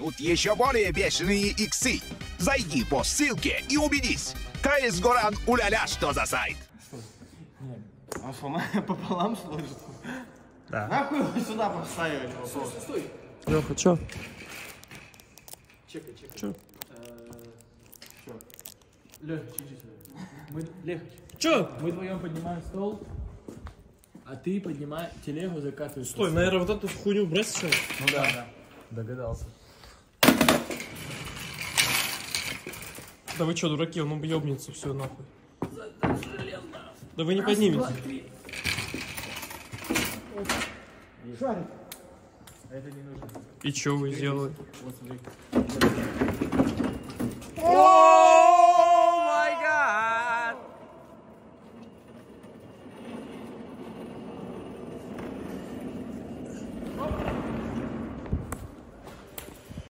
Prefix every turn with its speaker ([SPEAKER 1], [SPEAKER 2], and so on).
[SPEAKER 1] Тут еще более бешеные иксы. Зайди по ссылке и убедись. КС Горан уляля, что за сайт.
[SPEAKER 2] А что, пополам сложит?
[SPEAKER 3] Да.
[SPEAKER 2] Нахуй его сюда поставили? вопрос?
[SPEAKER 3] Леха, чё?
[SPEAKER 4] Чекай, чекай.
[SPEAKER 3] Чё?
[SPEAKER 4] Лех, иди сюда. Мы, Лех,
[SPEAKER 3] Чё?
[SPEAKER 4] мы вдвоем поднимаем стол, а ты поднимай телегу, закатываешь.
[SPEAKER 3] Стой, наверное, вот эту хуйню брать сначала?
[SPEAKER 4] Ну да, да. Догадался.
[SPEAKER 3] Да вы чё, дураки, он ёбнется, все нахуй. Да вы не поднимете.
[SPEAKER 4] Это не нужно.
[SPEAKER 3] И чё вы сделали?
[SPEAKER 4] Вот смотри.